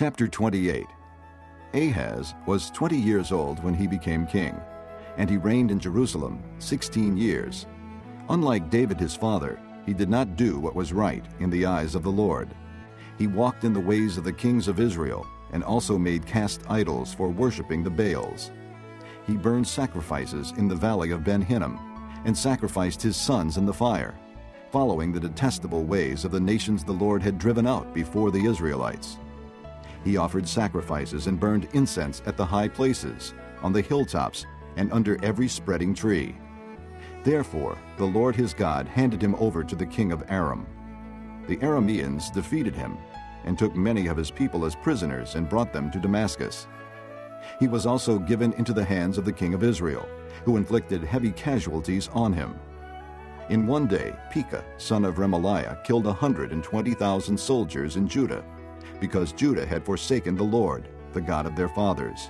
Chapter 28 Ahaz was 20 years old when he became king, and he reigned in Jerusalem 16 years. Unlike David his father, he did not do what was right in the eyes of the Lord. He walked in the ways of the kings of Israel and also made cast idols for worshipping the Baals. He burned sacrifices in the valley of Ben Hinnom and sacrificed his sons in the fire, following the detestable ways of the nations the Lord had driven out before the Israelites. He offered sacrifices and burned incense at the high places, on the hilltops, and under every spreading tree. Therefore, the Lord his God handed him over to the king of Aram. The Arameans defeated him and took many of his people as prisoners and brought them to Damascus. He was also given into the hands of the king of Israel, who inflicted heavy casualties on him. In one day, Pekah, son of Remaliah, killed 120,000 soldiers in Judah, because Judah had forsaken the Lord, the God of their fathers.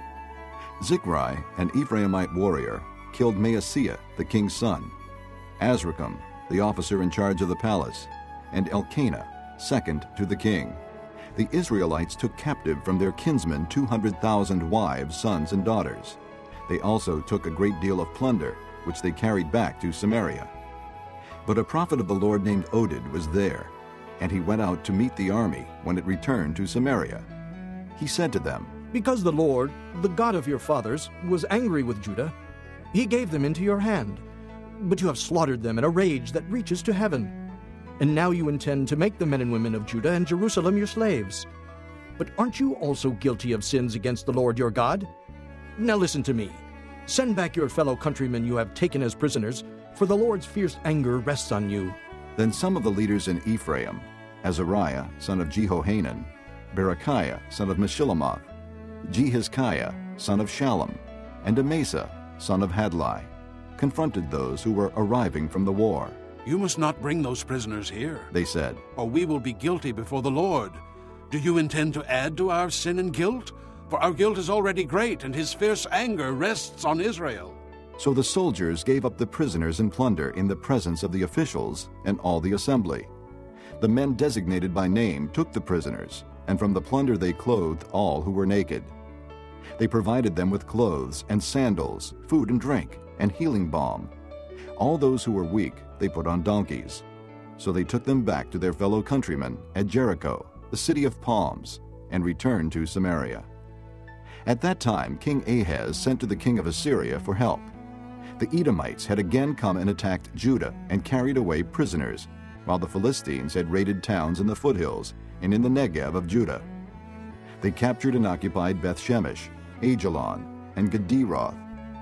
Zichri, an Ephraimite warrior, killed Maaseiah, the king's son, Azrikam, the officer in charge of the palace, and Elkanah, second to the king. The Israelites took captive from their kinsmen 200,000 wives, sons, and daughters. They also took a great deal of plunder, which they carried back to Samaria. But a prophet of the Lord named Oded was there, and he went out to meet the army when it returned to Samaria. He said to them, Because the Lord, the God of your fathers, was angry with Judah, he gave them into your hand. But you have slaughtered them in a rage that reaches to heaven. And now you intend to make the men and women of Judah and Jerusalem your slaves. But aren't you also guilty of sins against the Lord your God? Now listen to me. Send back your fellow countrymen you have taken as prisoners, for the Lord's fierce anger rests on you. Then some of the leaders in Ephraim, Azariah, son of Jehohanan, Berechiah, son of Meshillemoth, Jehizkiah, son of Shallum, and Amasa, son of Hadlai, confronted those who were arriving from the war. You must not bring those prisoners here, They said, or we will be guilty before the Lord. Do you intend to add to our sin and guilt? For our guilt is already great, and his fierce anger rests on Israel. So the soldiers gave up the prisoners and plunder in the presence of the officials and all the assembly. The men designated by name took the prisoners, and from the plunder they clothed all who were naked. They provided them with clothes and sandals, food and drink, and healing balm. All those who were weak they put on donkeys. So they took them back to their fellow countrymen at Jericho, the city of palms, and returned to Samaria. At that time, King Ahaz sent to the king of Assyria for help. The Edomites had again come and attacked Judah and carried away prisoners, while the Philistines had raided towns in the foothills and in the Negev of Judah. They captured and occupied Beth Shemesh, Aijalon, and Gederoth,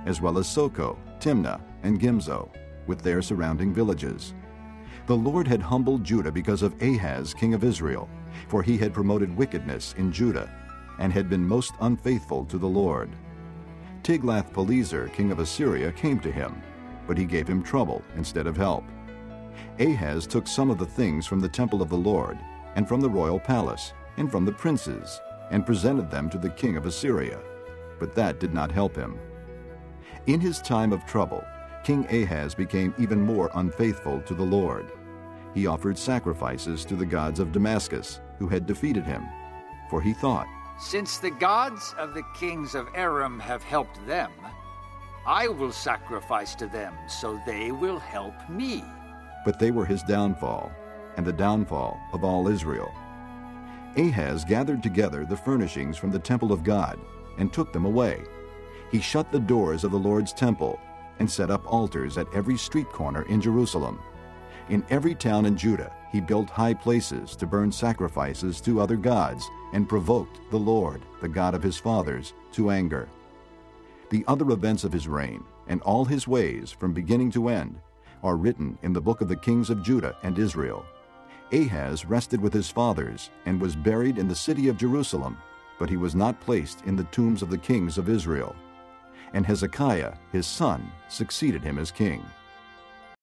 as well as Soko, Timnah, and Gimzo, with their surrounding villages. The Lord had humbled Judah because of Ahaz, king of Israel, for he had promoted wickedness in Judah and had been most unfaithful to the Lord. Tiglath-Pileser, king of Assyria, came to him, but he gave him trouble instead of help. Ahaz took some of the things from the temple of the Lord, and from the royal palace, and from the princes, and presented them to the king of Assyria, but that did not help him. In his time of trouble, King Ahaz became even more unfaithful to the Lord. He offered sacrifices to the gods of Damascus, who had defeated him, for he thought, Since the gods of the kings of Aram have helped them, I will sacrifice to them, so they will help me. but they were his downfall, and the downfall of all Israel. Ahaz gathered together the furnishings from the temple of God and took them away. He shut the doors of the Lord's temple and set up altars at every street corner in Jerusalem. In every town in Judah, he built high places to burn sacrifices to other gods and provoked the Lord, the God of his fathers, to anger. The other events of his reign and all his ways from beginning to end are written in the book of the kings of Judah and Israel. Ahaz rested with his fathers and was buried in the city of Jerusalem, but he was not placed in the tombs of the kings of Israel. And Hezekiah, his son, succeeded him as king.